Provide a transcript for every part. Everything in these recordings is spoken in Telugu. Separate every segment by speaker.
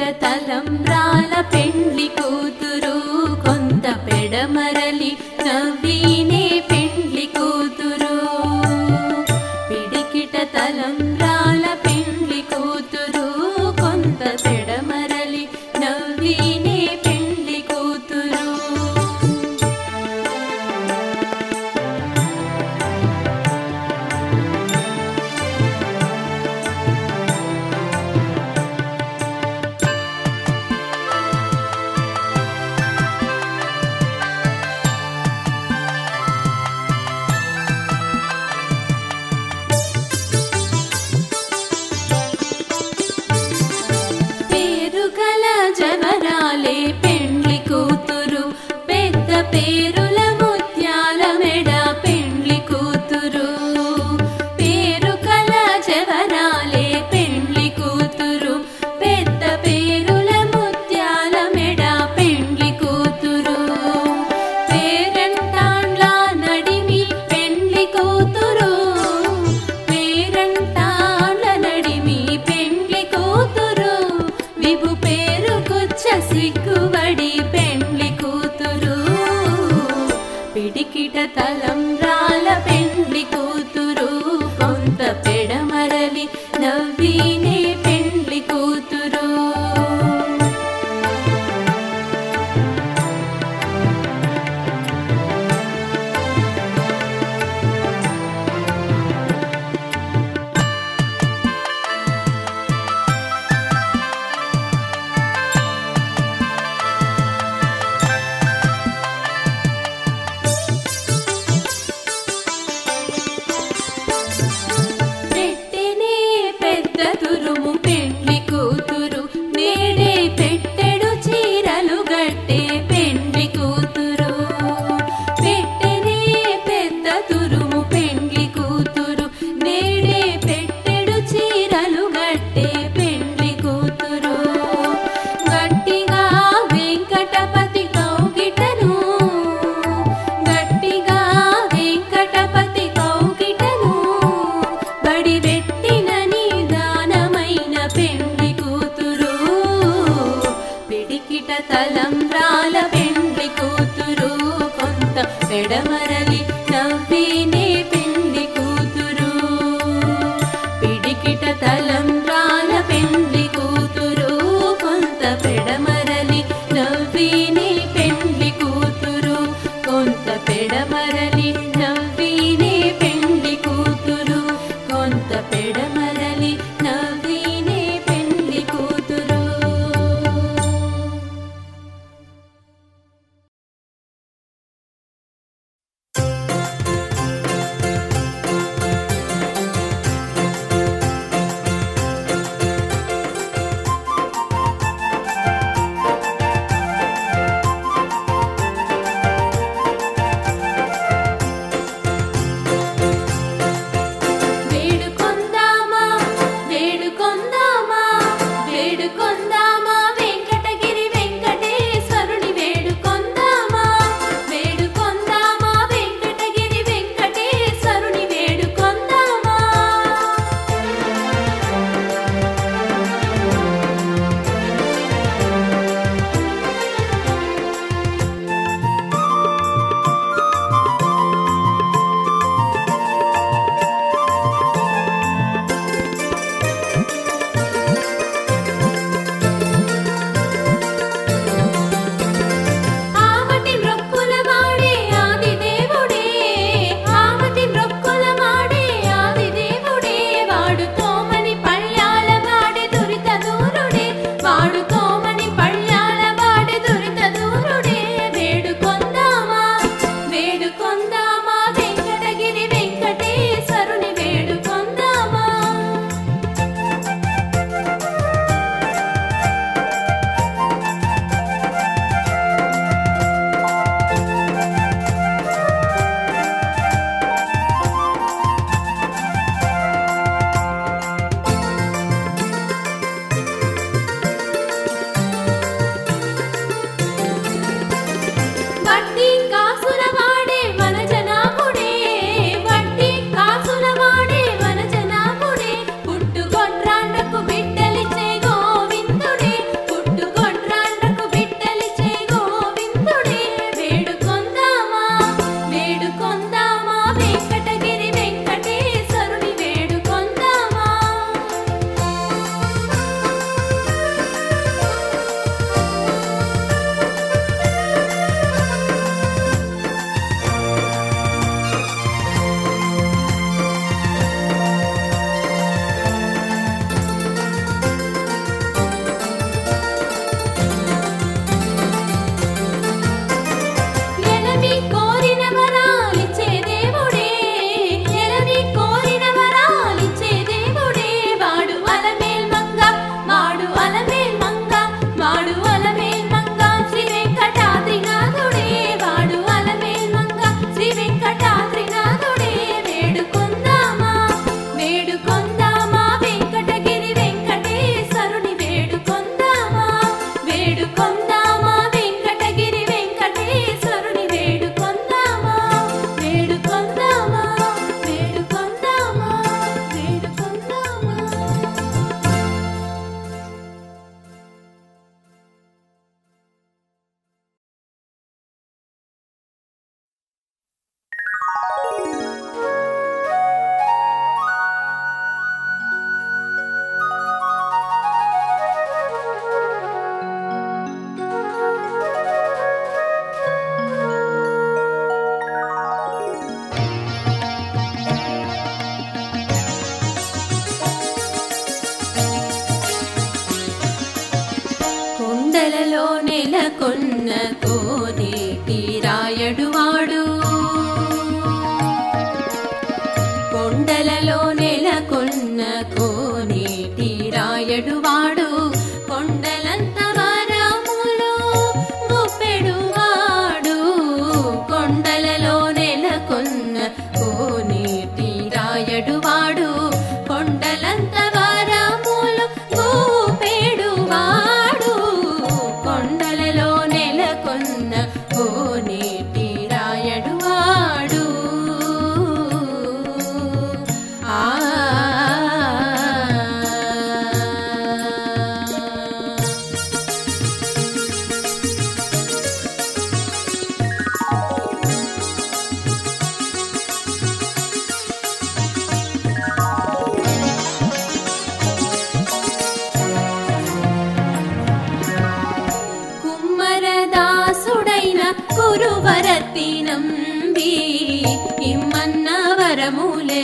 Speaker 1: तलं दाल तेरा ఇమ్మన్న వరములే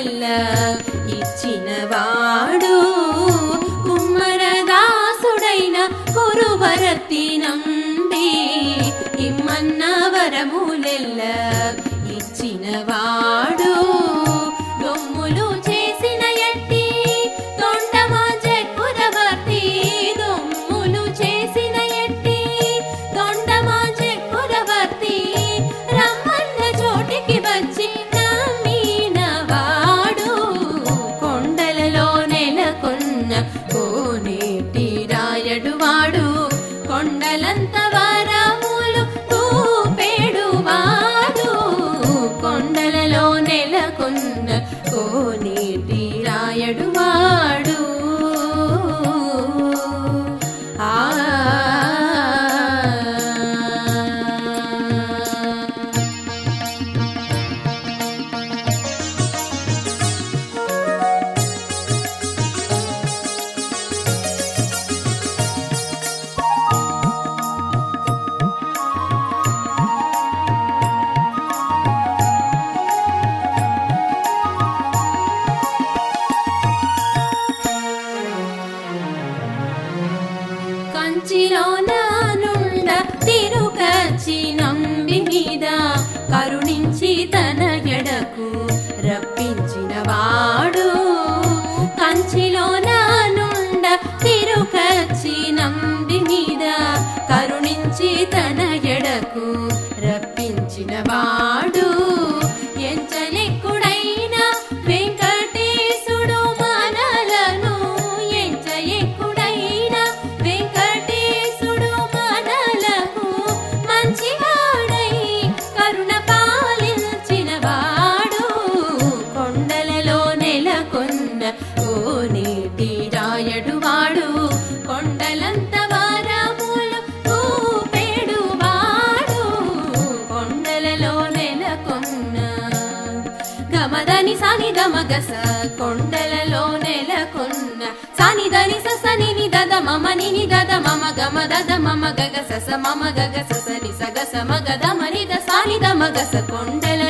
Speaker 1: దశ కొండలలో నెలకొన్న సని దని సస నిని దద మమ నిని దద మమ గమ దద మమ గగ సస మమ గగ సస ని సగ సమ గద మని ద సాని ద
Speaker 2: కొండల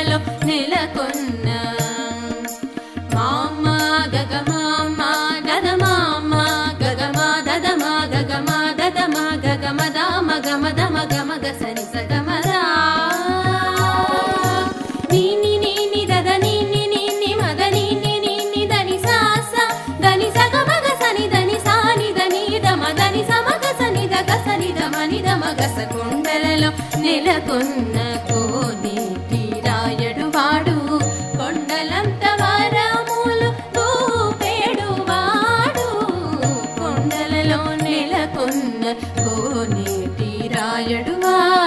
Speaker 2: युवा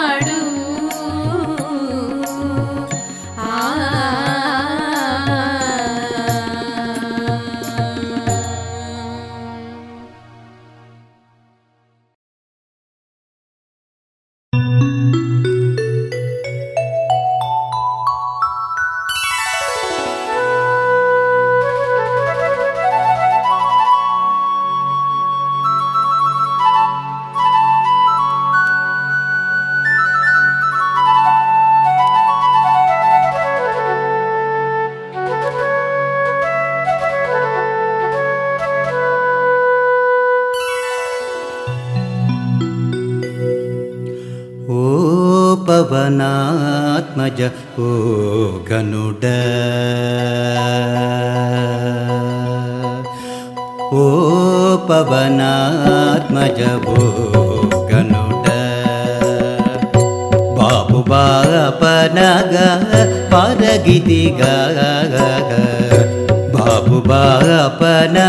Speaker 2: पना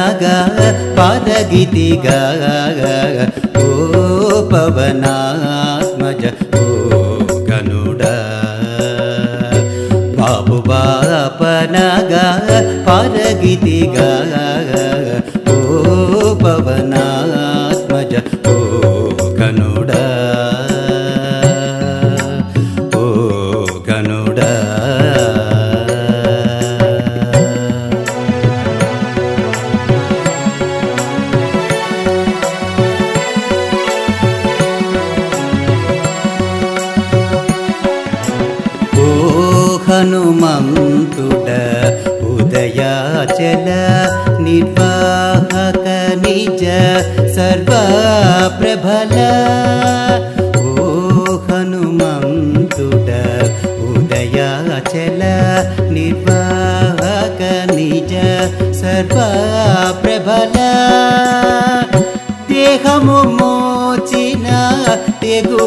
Speaker 2: गीति गो पवना मनु बापना बाबु गीति गा ग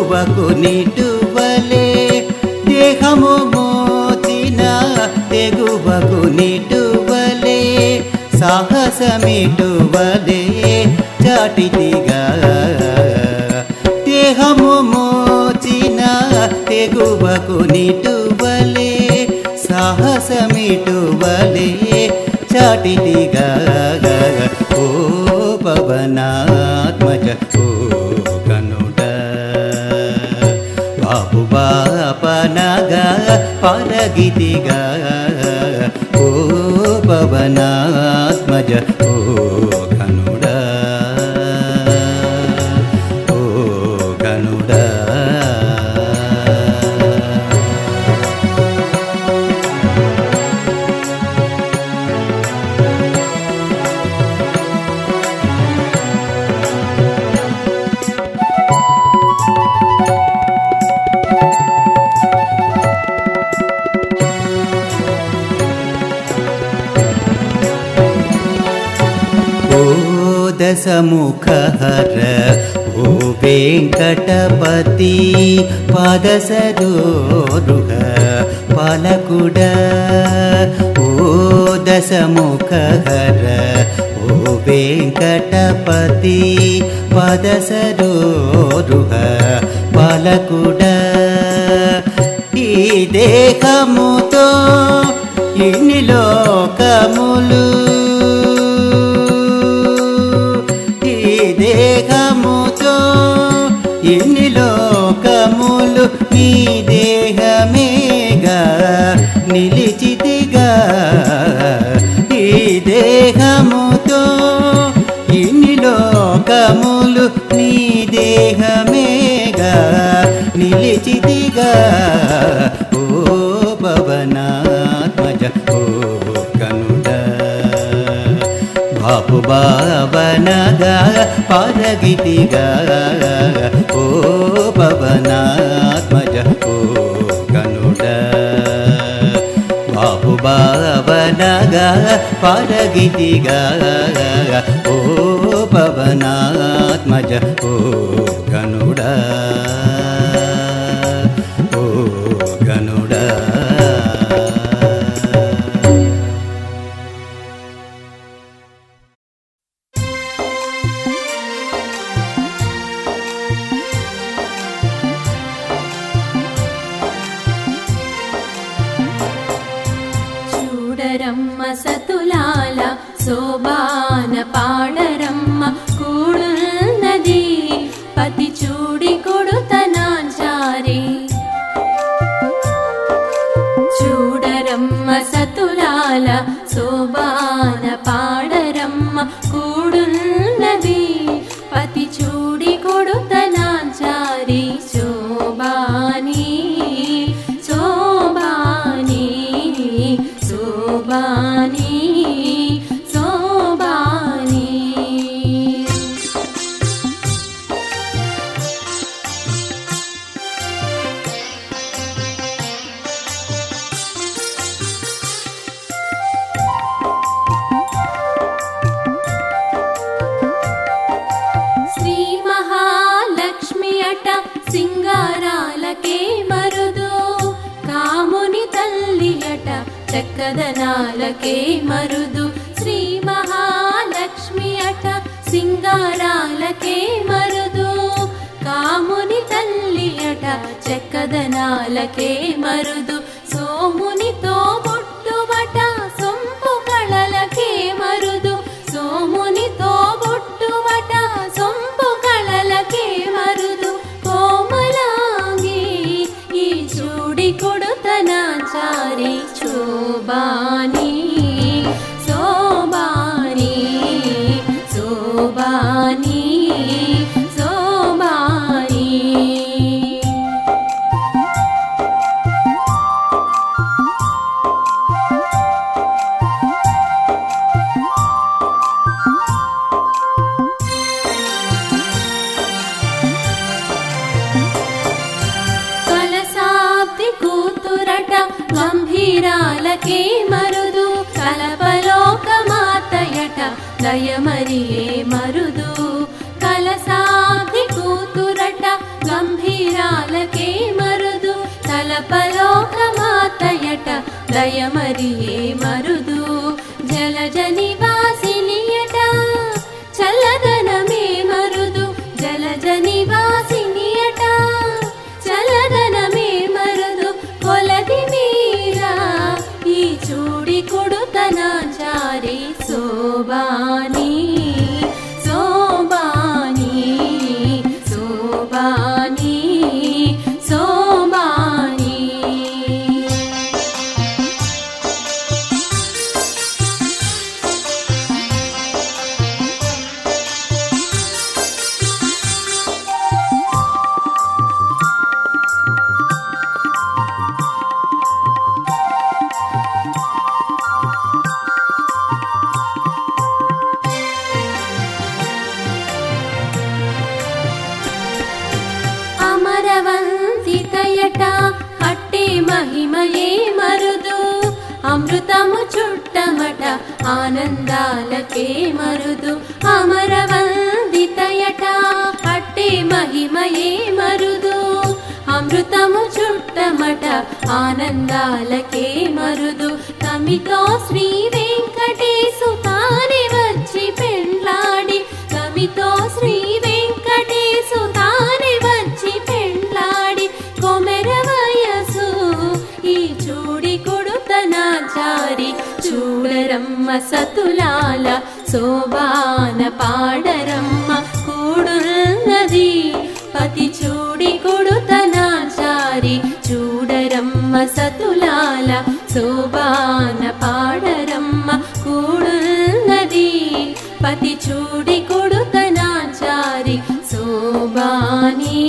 Speaker 2: తెగువకు నిటువలే దేహము మోచిన తెగువకు నిటువలే సాహసమిటువలే చాటితిగా దేహము మోచిన తెగువకు నిటువలే సాహసమిటువలే చాటితిగా ఓ పవనాత్మజ ఓ पना गन गीति गा ओ దశముఖహర ఓ వెంకటపతి పాదసరోరుహ పాలకుడ. ఓ దశముఖహర ఓ వెంకటపతి పాదసరోరుహ పాలకుడ. ఈ దేహముతో ఇన్ని లోకములు లోకములు నీ దేహమేగా నిలిచితిగా. ఈ దేహముతో ఇన్ని లోకములు నీ దేహమేగా నిలిచితిగా. ఓ భవనాత్మజ ఓ
Speaker 1: बहु बानग पारगीति गा ओ पवनात्माज ओ कनुड बहु बालनग पारगीति गा पाडरम्म कूडी पति चूडि कोडु कनाचारि सोबानी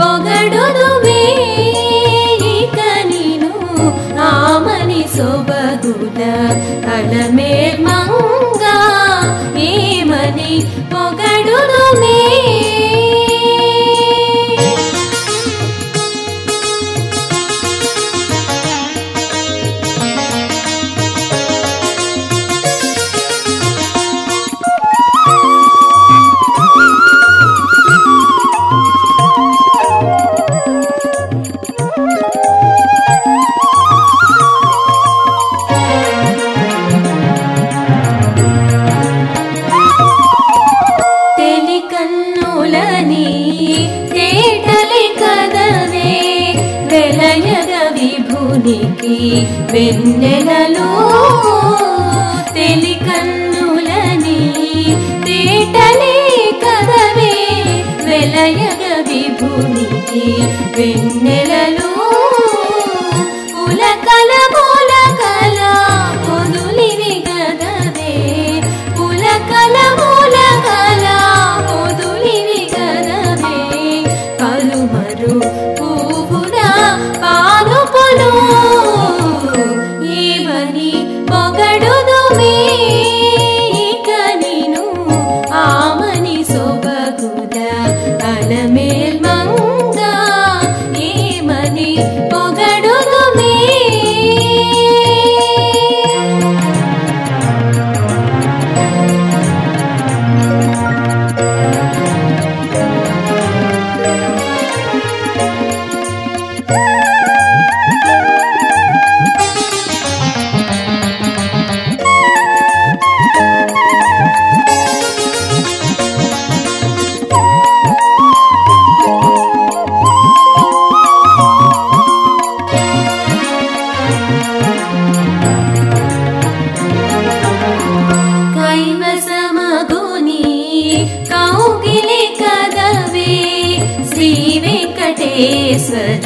Speaker 1: పొగడుదువే ఇక నేను ఆమని సొబగుట అలమే మంగా ఏమని పొగడుదువే. వెన్నెలలు తెలి కన్నులని తేటలే కదవే వెలయగ విభూమికి వెన్నెలలు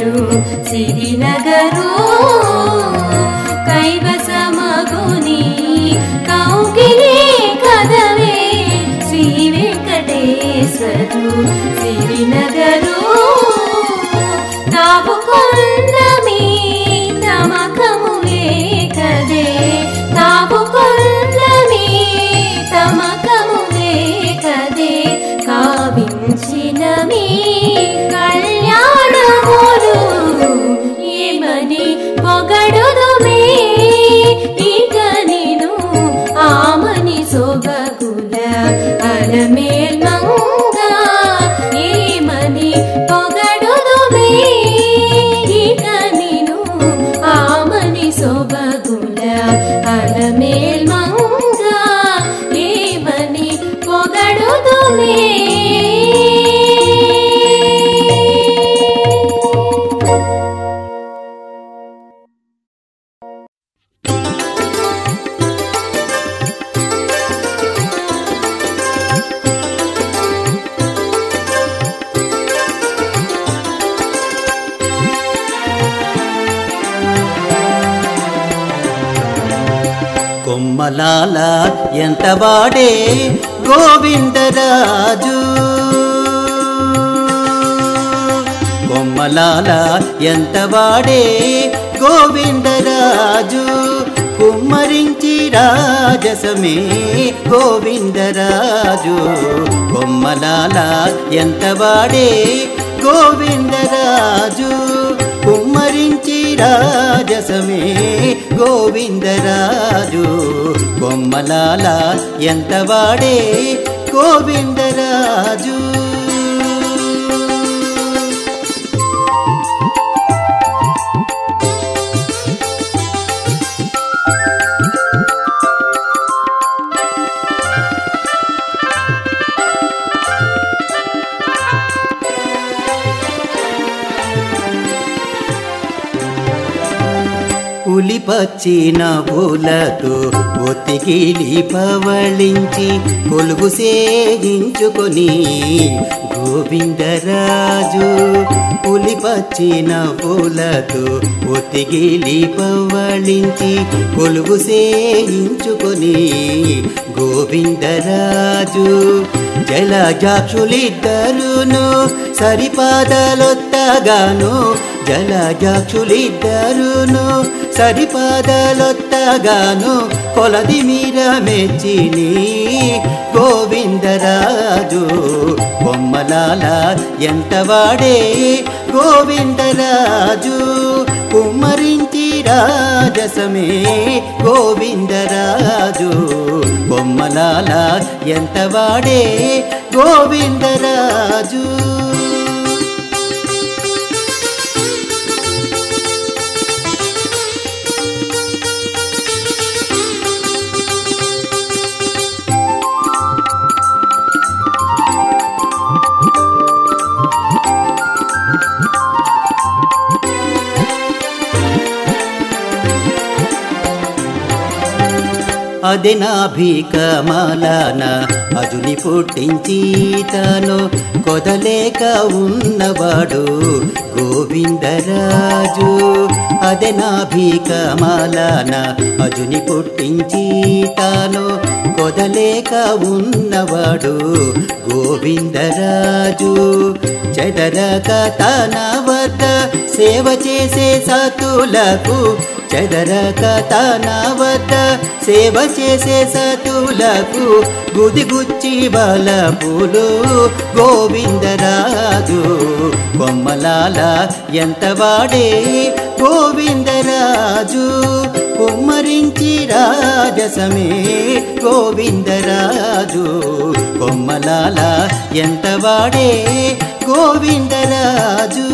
Speaker 1: వెంకటేశ్వరు సిరినగరు కైవసమగుని కౌగిలి కదవే శ్రీ వెంకటేశ్వరు సిరినగరు
Speaker 2: బొమ్మలాల ఎంత వాడే గోవిందరాజు? బొమ్మలాల ఎంత వాడే గోవిందరాజు? కుమ్మరించి రాజసమే గోవిందరాజు. బొమ్మలాల ఎంత వాడే గోవిందరాజు? కుమ్మరించి రాజసమే గోవిందరాజు బొమ్మలాల ఎంత వాడే గోవిందరాజు. ఉలిపచ్చిన పూలతో ఒత్తికిలి పవళించి కొలుగు సేగించుకొని గోవిందరాజు ఉలిపచ్చిన పూలతో ఒత్తికిలి పవళించి కొలుగు సేయించుకొని గోవిందరాజు జలజాక్షులిద్దరును సరిపాదలొత్తగాను జలజాక్షులిద్దరును సరిపాదలొత్తగాను కొలది మీర మెచ్చిని గోవిందరాజు బొమ్మలాల ఎంత వాడే గోవిందరాజు కుమ్మరి రాజసమే గోవిందరాజు. బొమ్మలాల ఎంత వాడే గోవిందరాజు. అదే అజుని పుట్టించి తాను కొదలేక ఉన్నవాడు గోవిందరాజు. అదనాభికమలన అజుని పుట్టించి తాను కొదలేక ఉన్నవాడు గోవిందరాజు. చెదరక తన వద్ద సేవ చేసే సతులకు చెదరక తన వద్ద సేవ చేసే సతులకు గుదిగుచ్చి బలపులు గోవిందరాజు బొమ్మలాల ఎంత వాడే గోవిందరాజు? కుమ్మరించి రాజసమే గోవిందరాజు బొమ్మలాల ఎంత వాడే గోవిందరాజు?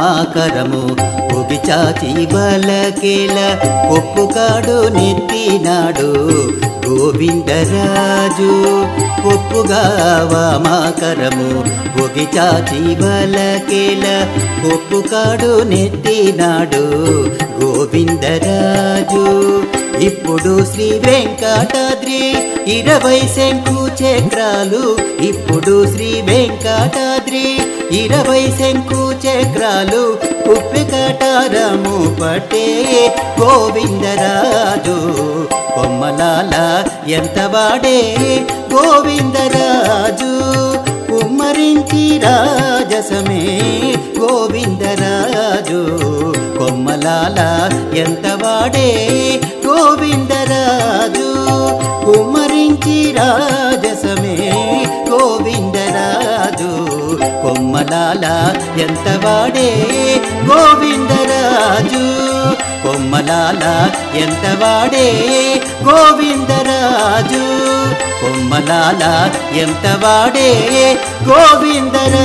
Speaker 2: వామాకరము ఒగి చాచి బలకేల ఒప్పుకాడు నెత్తినాడు గోవిందరాజు. ఒప్పుగా వామాకరము ఒగి చాచి బలకేల ఒప్పుకాడు నెత్తినాడు గోవిందరాజు. ఇప్పుడు శ్రీ వెంకట ఇరవై శంకు చక్రాలు. ఇప్పుడు శ్రీ వెంకటాద్రి ఇరవై శంకు చక్రాలు. ఉప్పికటారము పట్టే గోవిందరాజు. కొమ్మలాల ఎంత వాడే గోవిందరాజు. కుమ్మరించి రాజసమే గోవిందరాజు. కొమ్మలాల ఎంత వాడే గోవిందరాజు. కుమ్మరించి రాజసమే గోవిందరాజు. కొమ్మలాల ఎంత వాడే గోవిందరాజు. కొమ్మలాల ఎంత వాడే? గోవిందరాజు. కొమ్మలాల ఎంత వాడే? గోవిందరాజు.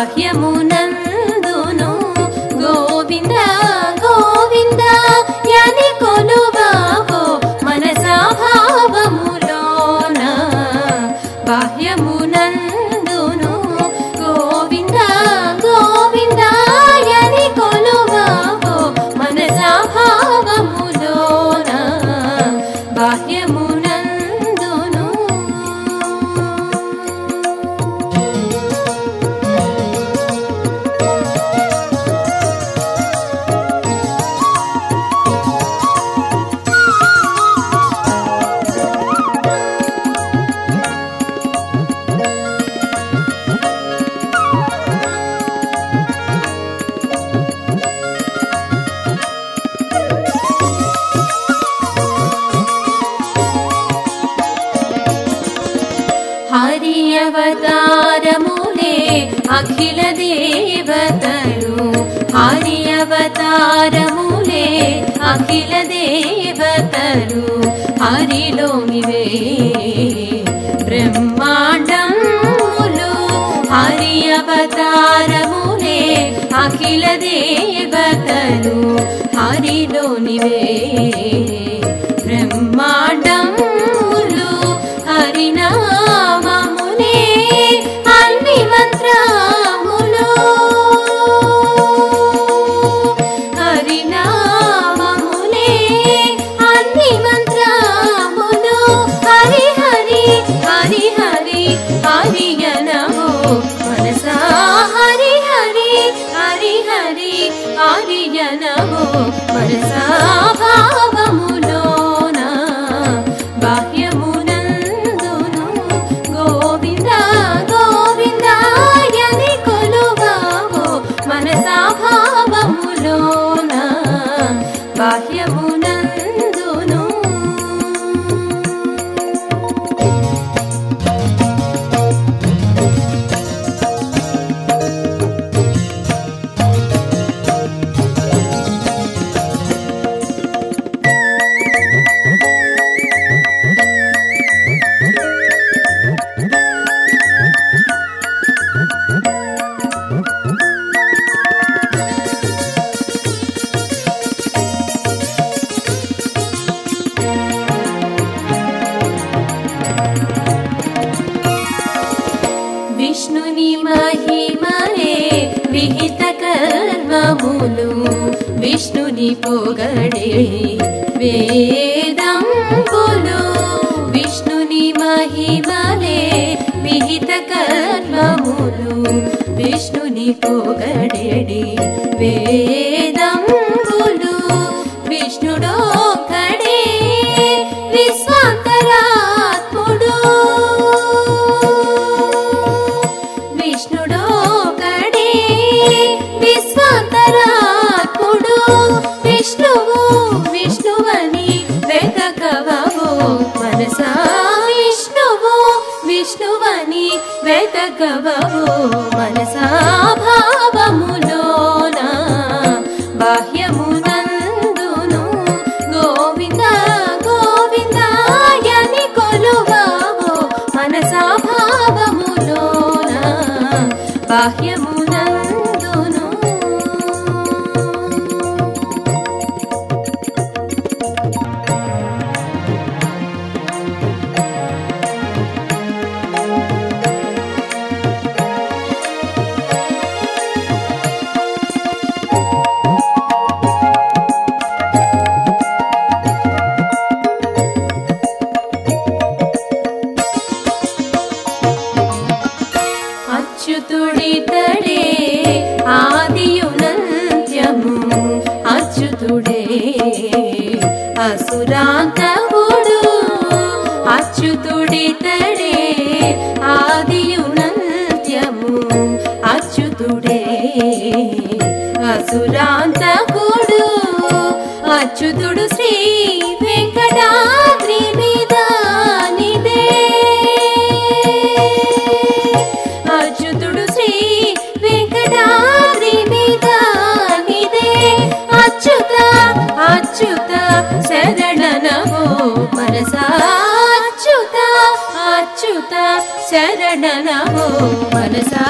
Speaker 1: బాహ్యమునందును హరిలోనివే. బ్రహ్మాండములు హరి అవతారములే అఖిల దేవతలు హరిలోనివే. విష్ణువని వెతకవో మనసాభావములోన బాహ్యమునందును గోవింద గోవిందాయని కొలువావో అసురాంతకుడు అచ్యుతుడు శ్రీ వెంకటాద్రి మీద నిదే. అచ్యుతుడు శ్రీ వెంకటాద్రి మీద నిదే. అచ్యుత అచ్యుత శరణనవో మనసా. అచ్యుత అచ్యుత శరణనవో మనసా.